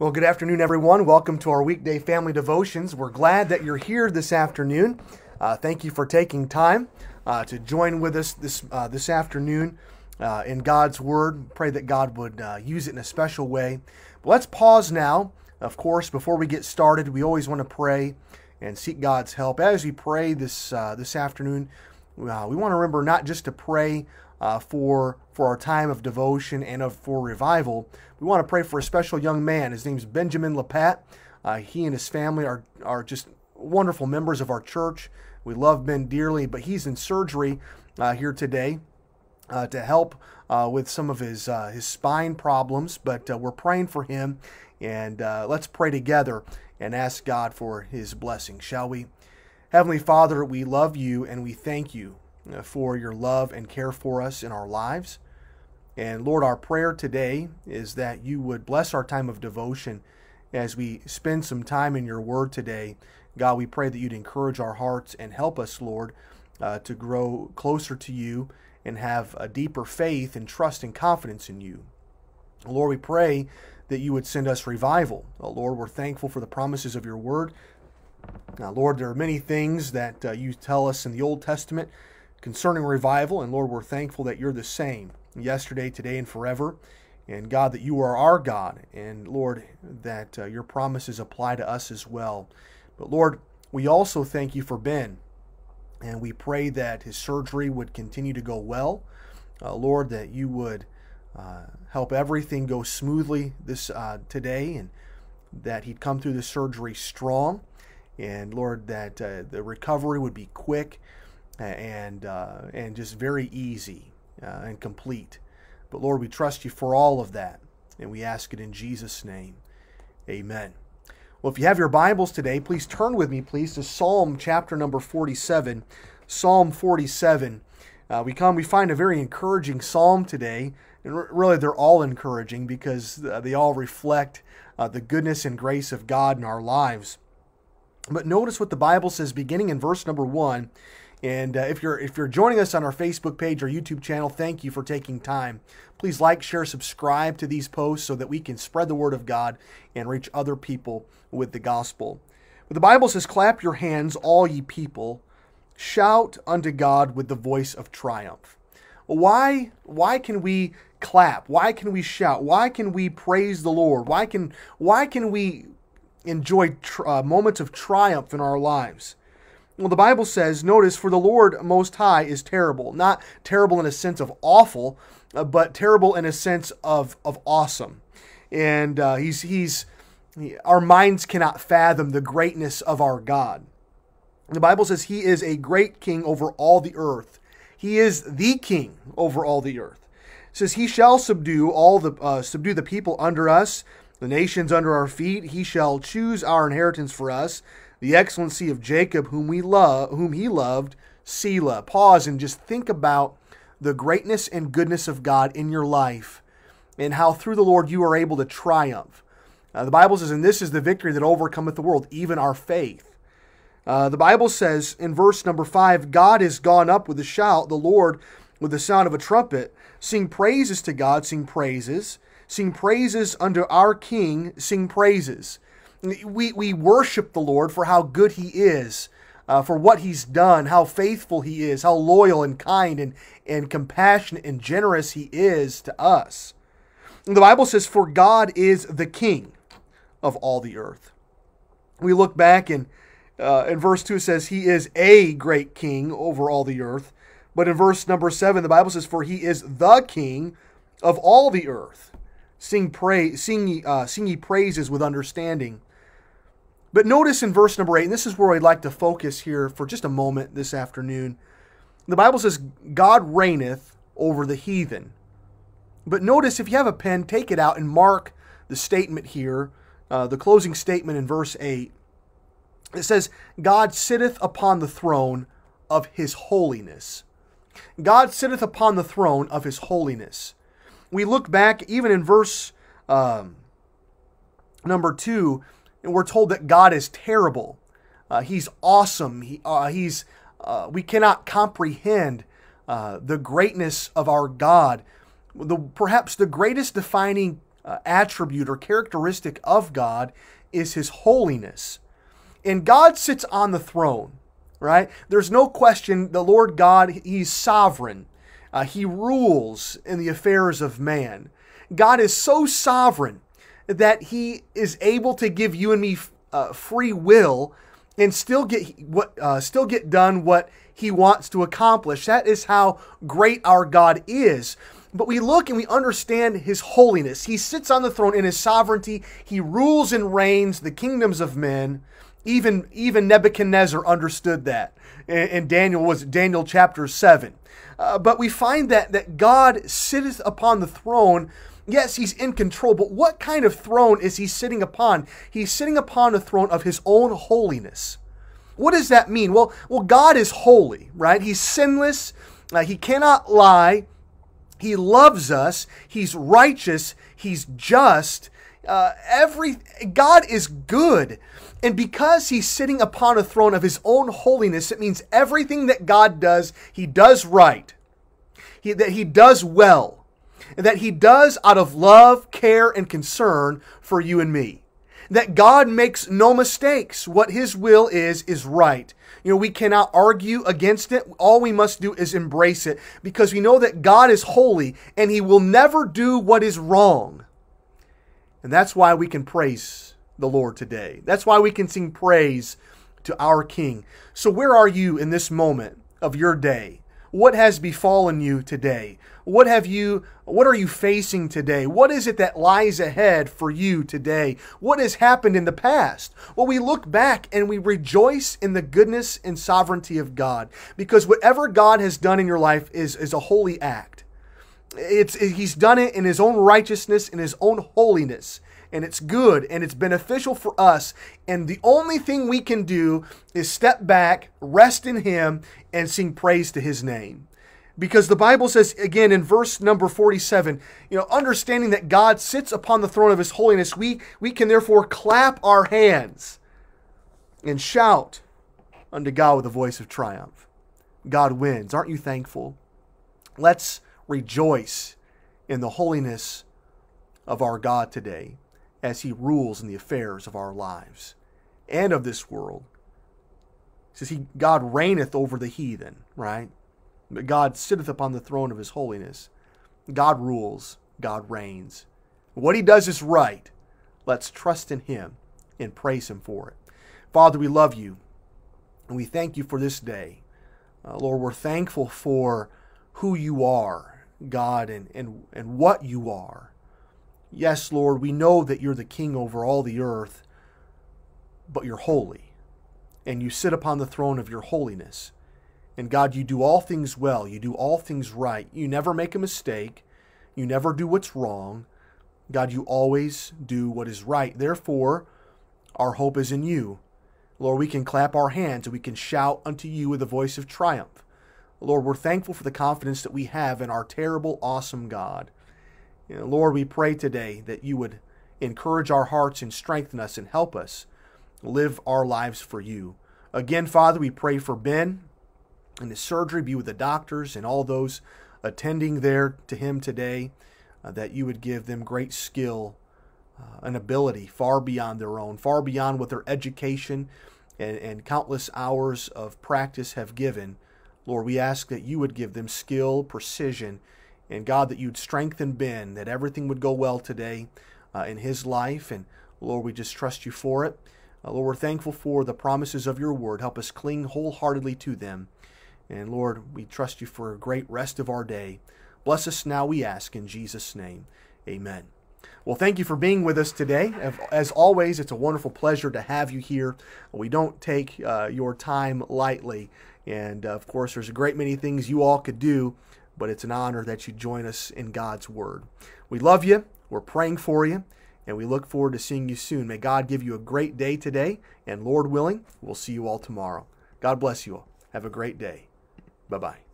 Well, good afternoon, everyone. Welcome to our weekday family devotions. We're glad that you're here this afternoon. Uh, thank you for taking time uh, to join with us this uh, this afternoon uh, in God's Word. Pray that God would uh, use it in a special way. But let's pause now. Of course, before we get started, we always want to pray and seek God's help. As we pray this uh, this afternoon, we want to remember not just to pray uh, for for our time of devotion and of for revival. We want to pray for a special young man. His name's Benjamin Lapat. Uh, he and his family are are just wonderful members of our church. We love Ben dearly, but he's in surgery uh, here today uh, to help uh, with some of his uh, his spine problems. But we're praying for him, and let's pray together and ask God for His blessing, shall we? Heavenly Father, we love you and we thank you for your love and care for us in our lives. And Lord, our prayer today is that you would bless our time of devotion as we spend some time in your word today. God, we pray that you'd encourage our hearts and help us, Lord, uh, to grow closer to you and have a deeper faith and trust and confidence in you. Lord, we pray that you would send us revival. Uh, Lord, we're thankful for the promises of your word. Now, Lord, there are many things that uh, you tell us in the Old Testament concerning revival. And Lord, we're thankful that you're the same yesterday, today, and forever. And God, that you are our God. And Lord, that uh, your promises apply to us as well. But Lord, we also thank you for Ben. And we pray that his surgery would continue to go well. Uh, Lord, that you would uh, help everything go smoothly this uh, today and that he'd come through the surgery strong. And Lord, that uh, the recovery would be quick and uh, and just very easy uh, and complete. But Lord, we trust you for all of that, and we ask it in Jesus' name. Amen. Well, if you have your Bibles today, please turn with me, please, to Psalm chapter number 47. Psalm 47. Uh, we come, we find a very encouraging psalm today, and really they're all encouraging because uh, they all reflect uh, the goodness and grace of God in our lives. But notice what the Bible says beginning in verse number one. And uh, if you're if you're joining us on our Facebook page or YouTube channel, thank you for taking time. Please like, share, subscribe to these posts so that we can spread the word of God and reach other people with the gospel. But the Bible says, "Clap your hands, all ye people; shout unto God with the voice of triumph." Why why can we clap? Why can we shout? Why can we praise the Lord? Why can why can we enjoy tr- uh, moments of triumph in our lives? Well, the Bible says, notice, for the Lord Most High is terrible. Not terrible in a sense of awful, uh, but terrible in a sense of, of awesome. And uh, he's, he's, he, our minds cannot fathom the greatness of our God. The Bible says he is a great king over all the earth. He is the king over all the earth. It says he shall subdue all the uh, subdue the people under us, the nations under our feet. He shall choose our inheritance for us the excellency of Jacob, whom we love, whom he loved, Selah. Pause and just think about the greatness and goodness of God in your life and how through the Lord you are able to triumph. Uh, the Bible says, and this is the victory that overcometh the world, even our faith. Uh, the Bible says in verse number five, God is gone up with a shout, the Lord with the sound of a trumpet. Sing praises to God, sing praises. Sing praises unto our King, sing praises. We, we worship the Lord for how good He is, uh, for what He's done, how faithful He is, how loyal and kind and, and compassionate and generous He is to us. And the Bible says, For God is the King of all the earth. We look back and uh, in verse 2 it says, He is a great King over all the earth. But in verse number 7, the Bible says, For He is the King of all the earth. Sing, pray, sing, uh, sing ye praises with understanding. But notice in verse number 8, and this is where I'd like to focus here for just a moment this afternoon. The Bible says, God reigneth over the heathen. But notice if you have a pen, take it out and mark the statement here, uh, the closing statement in verse 8. It says, God sitteth upon the throne of his holiness. God sitteth upon the throne of his holiness. We look back even in verse um, number 2 and we're told that God is terrible. Uh, he's awesome. He, uh, he's, uh, we cannot comprehend uh, the greatness of our God. The, perhaps the greatest defining uh, attribute or characteristic of God is his holiness. And God sits on the throne, right? There's no question the Lord God, he's sovereign. Uh, he rules in the affairs of man. God is so sovereign that he is able to give you and me uh, free will and still get what uh, still get done what he wants to accomplish. That is how great our God is. But we look and we understand his holiness. He sits on the throne in his sovereignty. He rules and reigns the kingdoms of men. Even, even Nebuchadnezzar understood that. And Daniel was Daniel chapter 7. Uh, but we find that, that God sitteth upon the throne. Yes, he's in control, but what kind of throne is he sitting upon? He's sitting upon a throne of his own holiness. What does that mean? Well, well, God is holy, right? He's sinless. Uh, he cannot lie. He loves us. He's righteous. He's just. Uh, every God is good, and because He's sitting upon a throne of His own holiness, it means everything that God does, He does right. He, that He does well, and that He does out of love, care, and concern for you and me that God makes no mistakes. What His will is, is right. You know, we cannot argue against it. All we must do is embrace it because we know that God is holy and He will never do what is wrong. And that's why we can praise the Lord today. That's why we can sing praise to our King. So, where are you in this moment of your day? What has befallen you today? What have you what are you facing today? What is it that lies ahead for you today? What has happened in the past? Well, we look back and we rejoice in the goodness and sovereignty of God because whatever God has done in your life is, is a holy act. It's he's done it in his own righteousness in his own holiness and it's good and it's beneficial for us. And the only thing we can do is step back, rest in Him, and sing praise to His name. Because the Bible says again in verse number 47, you know, understanding that God sits upon the throne of His holiness, we, we can therefore clap our hands and shout unto God with a voice of triumph. God wins. Aren't you thankful? Let's rejoice in the holiness of our God today as he rules in the affairs of our lives and of this world. Says he God reigneth over the heathen, right? But God sitteth upon the throne of his holiness. God rules, God reigns. What he does is right. Let's trust in him and praise him for it. Father, we love you and we thank you for this day. Uh, Lord, we're thankful for who you are, God, and, and, and what you are. Yes, Lord, we know that you're the king over all the earth, but you're holy, and you sit upon the throne of your holiness. And God, you do all things well. You do all things right. You never make a mistake. You never do what's wrong. God, you always do what is right. Therefore, our hope is in you. Lord, we can clap our hands and we can shout unto you with a voice of triumph. Lord, we're thankful for the confidence that we have in our terrible, awesome God. Lord, we pray today that you would encourage our hearts and strengthen us and help us live our lives for you. Again, Father, we pray for Ben and his surgery. Be with the doctors and all those attending there to him today, uh, that you would give them great skill uh, and ability far beyond their own, far beyond what their education and, and countless hours of practice have given. Lord, we ask that you would give them skill, precision, and God, that you'd strengthen Ben, that everything would go well today uh, in his life. And Lord, we just trust you for it. Uh, Lord, we're thankful for the promises of your word. Help us cling wholeheartedly to them. And Lord, we trust you for a great rest of our day. Bless us now, we ask, in Jesus' name. Amen. Well, thank you for being with us today. As always, it's a wonderful pleasure to have you here. We don't take uh, your time lightly. And uh, of course, there's a great many things you all could do but it's an honor that you join us in God's Word. We love you. We're praying for you, and we look forward to seeing you soon. May God give you a great day today, and Lord willing, we'll see you all tomorrow. God bless you all. Have a great day. Bye bye.